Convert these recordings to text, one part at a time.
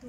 Do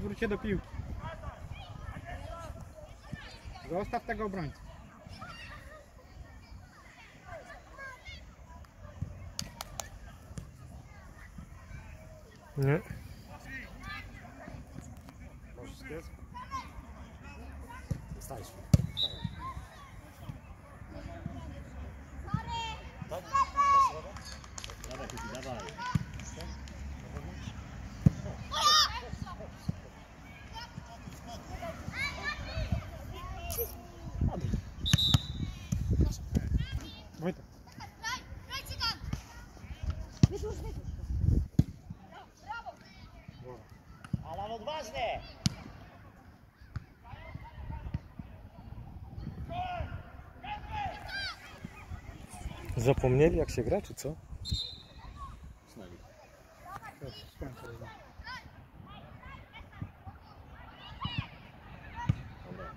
Odwróć się do piłki. Zostaw tego obrońcę. Nie. Możesz spiec? Stajesz. Tak? Dawaj, dawaj. Zapomnieli jak się gra, czy co? Skończę.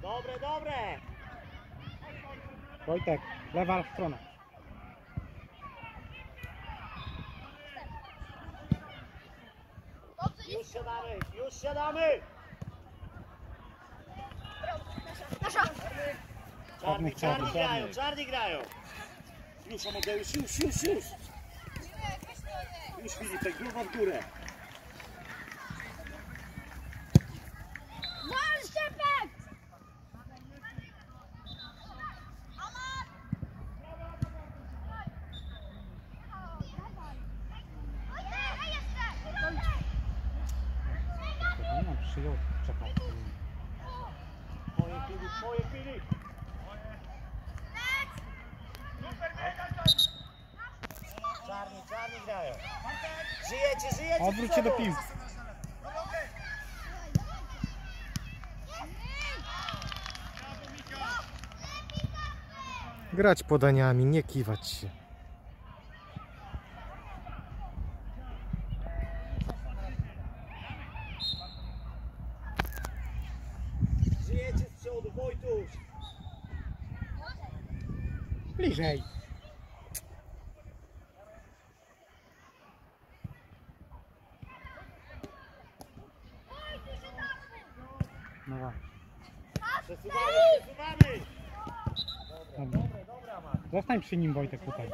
Dobre, dobre! Wojtek, lewa strona. Już siadamy, już siadamy! Czarni, czarni grają, czarni grają! Już, Amadeusz, już, już, już. Już Filipek, głowa w górę. Przyjął. Czekaj. Moje Filip, moje Filip! Czarni, czarni grają. Żyjecie, żyjecie! Odwróć się do piłki. Grać podaniami, nie kiwać się. Żyjecie z przodu, Wojtuś! Bliżej. Dobra. Zostań przy nim Wojtek tutaj.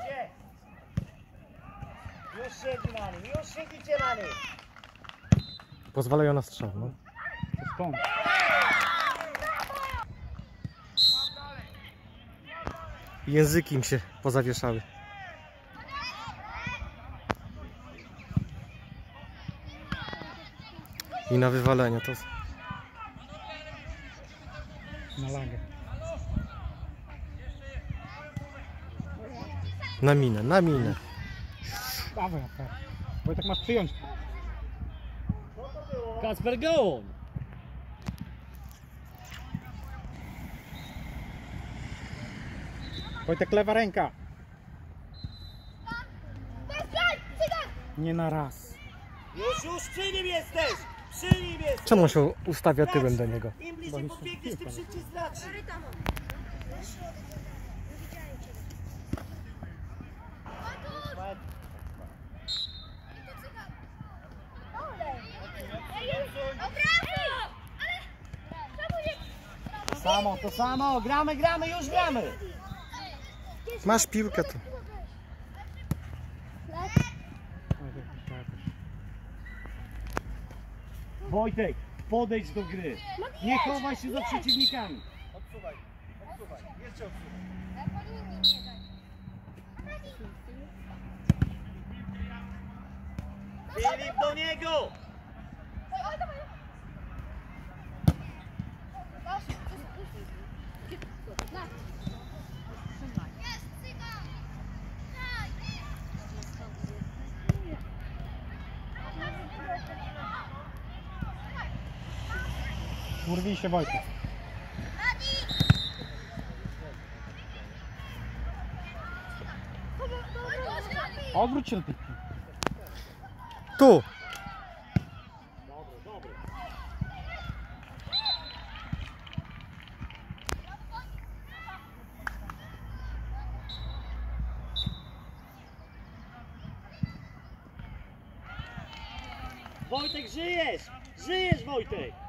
Już siedzi na nim, już siedzicie na nim! Pozwalają na strzał, no. To Stąd. Języki im się pozawieszały. I na wywalenie to... Na lagę. Na minę, na minę. Dawaj, Afer. Wojtek masz przyjąć. Kacper, go on. Wojtek lewa ręka. Nie na raz. Już, już przy nim jesteś! Przy nim jesteś! Czemu się ustawia tyłem do niego? Im bliżej podbiegniesz, tym szybciej stracisz. Samo, to samo, gramy, gramy, już gramy! Masz piłkę to. Wojtek, podejdź do gry. Nie chowaj się za przeciwnikami. Odsuwaj, odsuwaj, jeszcze odsuwaj. Filip do niego! Urwij się Wojtek. Odwróć się do tych pił. Tu! Wojtek, żyjesz! Żyjesz, Wojtek!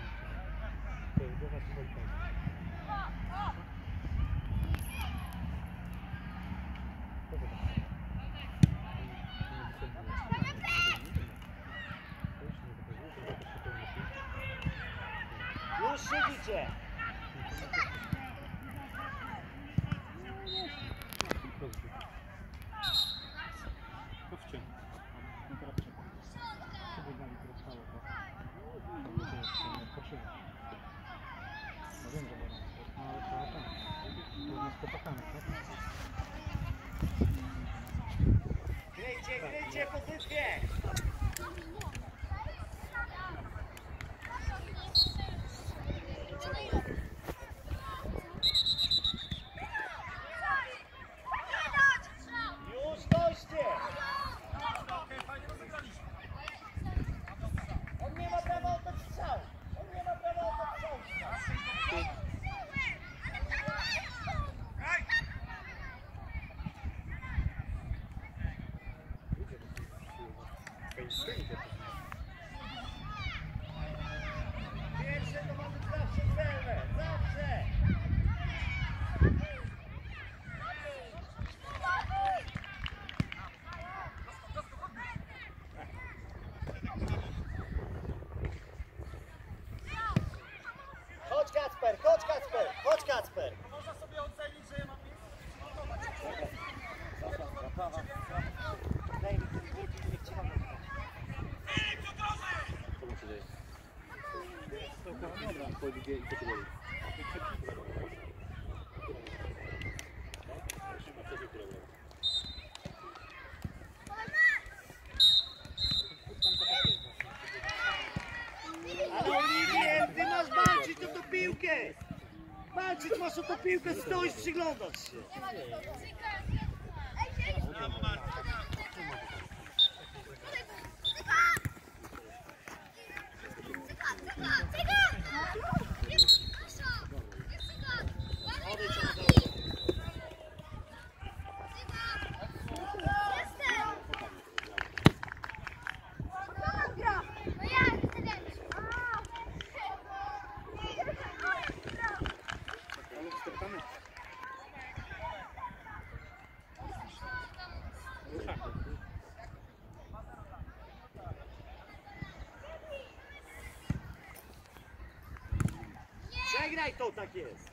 nie Głową! To jest głowa czy Wojtek? Już siedzicie! To wciąg. No teraz czekaj. Co by dali teraz stało, to... To będzie jeszcze odpoczynek. No wiem, że bolą. No ale trzeba tam. To jest na spotykane, tak? Kryjcie, kryjcie pozycję! Walczyć o tą piłkę! Walczyć masz o tą piłkę, stoisz, przyglądasz się! Odejdź Przegraj to, tak jest!